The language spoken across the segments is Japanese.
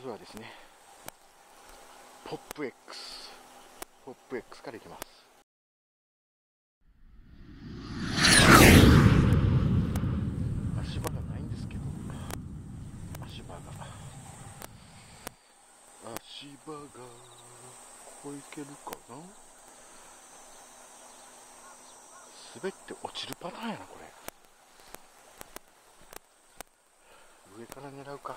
ずはですねポップ X ポップ X からいきます。足場がないんですけど足場が。足場がここ行けるかな？滑って落ちるパターンやなこれ。上から狙うか。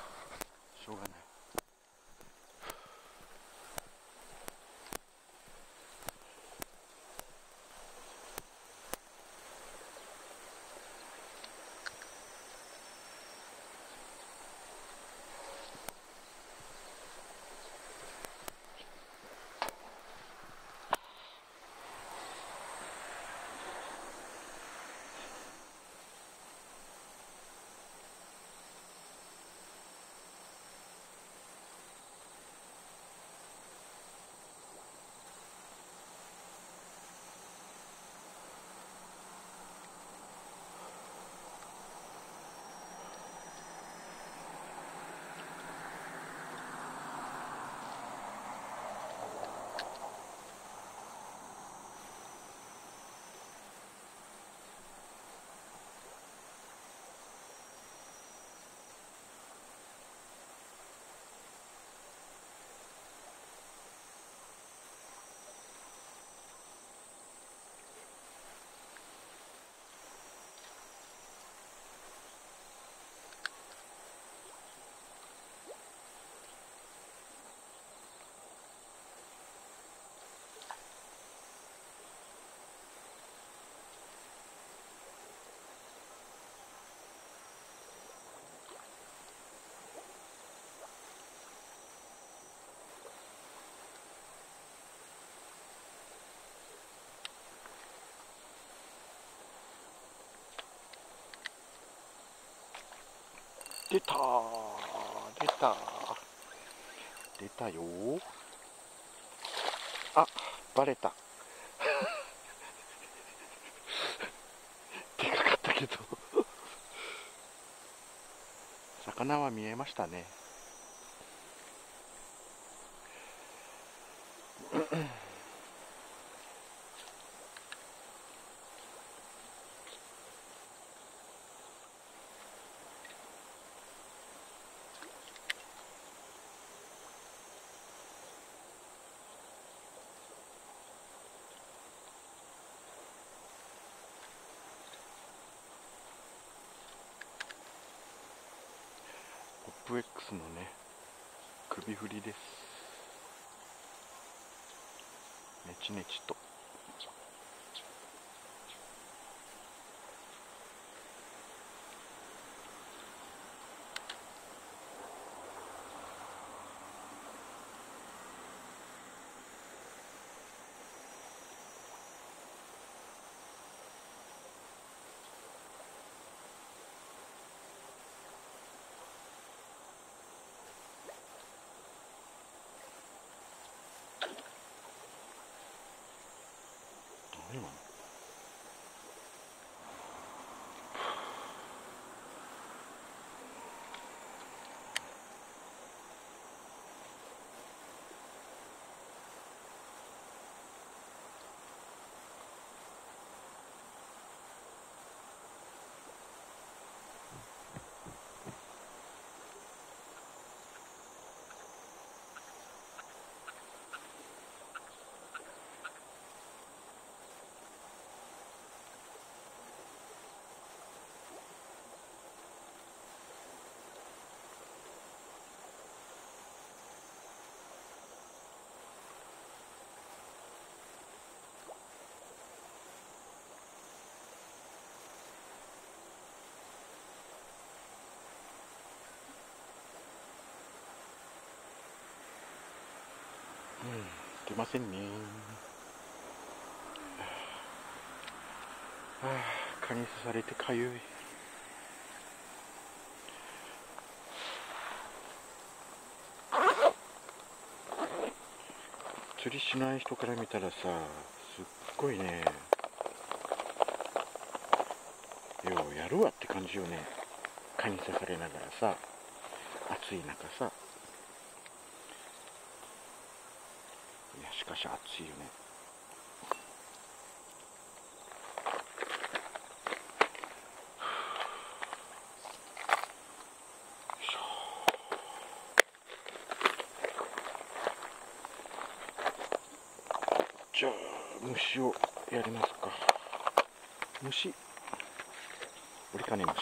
出た。出た。出たよ。あバレた。でかかったけど。魚は見えましたね。FX のね首振りです。ネチネチと。うん出ませんね。はあ蚊に刺されてかゆい。釣りしない人から見たらさすっごいね。ようやるわって感じよね。蚊に刺されながらさ暑い中さ。し暑いよね。じゃあ虫をやりますか。虫？折り金虫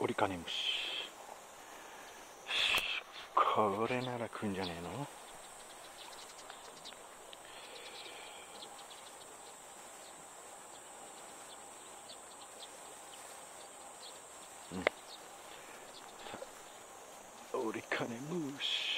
折り金虫これなら来んじゃねえの折り金虫出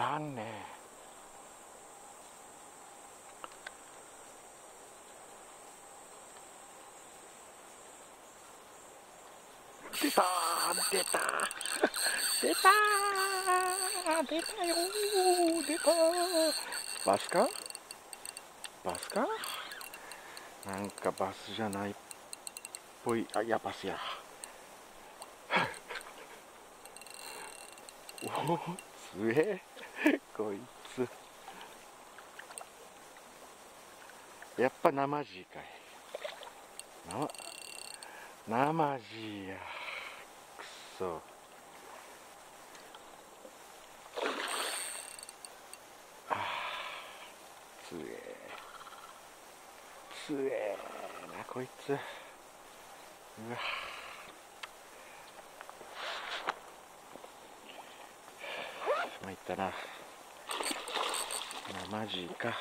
らんね。出た出た出た出たよ出たバスか？バスか？なんかバスじゃないっぽい。あいやバスや。おおすげえ。こいつ。やっぱ生地かい。生生地や。くそ。あつえ。つえなこいつ。うわ参ったな生地か。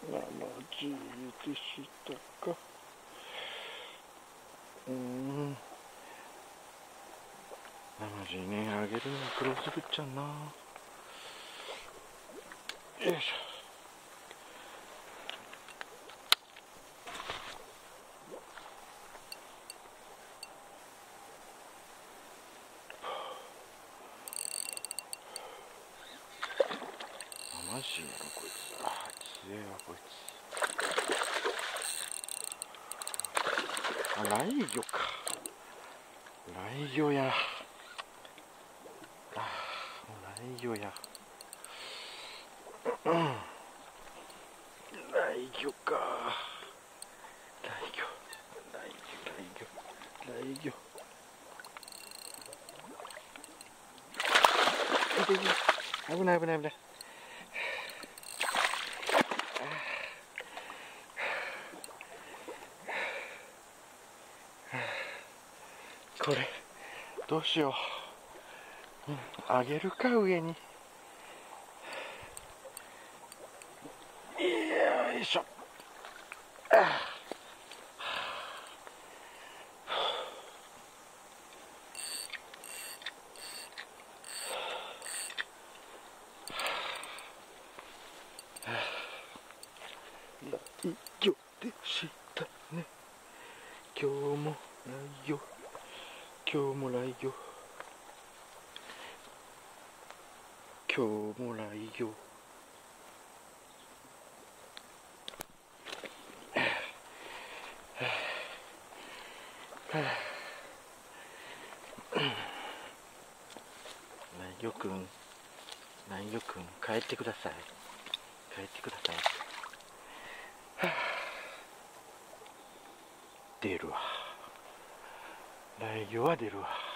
生地でしたか。うん。生地ねあげるの苦労するっちゃんな。よいしょこいつああ強えわこいつあ雷魚か雷魚やあもう雷魚やうん雷魚か雷魚雷魚雷魚雷魚危ない危ない危ない。どうしよう。あ、うん、げるか、上に。よいしょ。以上でしたね。今日もも来よ。今日も来よ。ライオくんライオくん帰ってください。帰ってください。出るわライオは出るわ。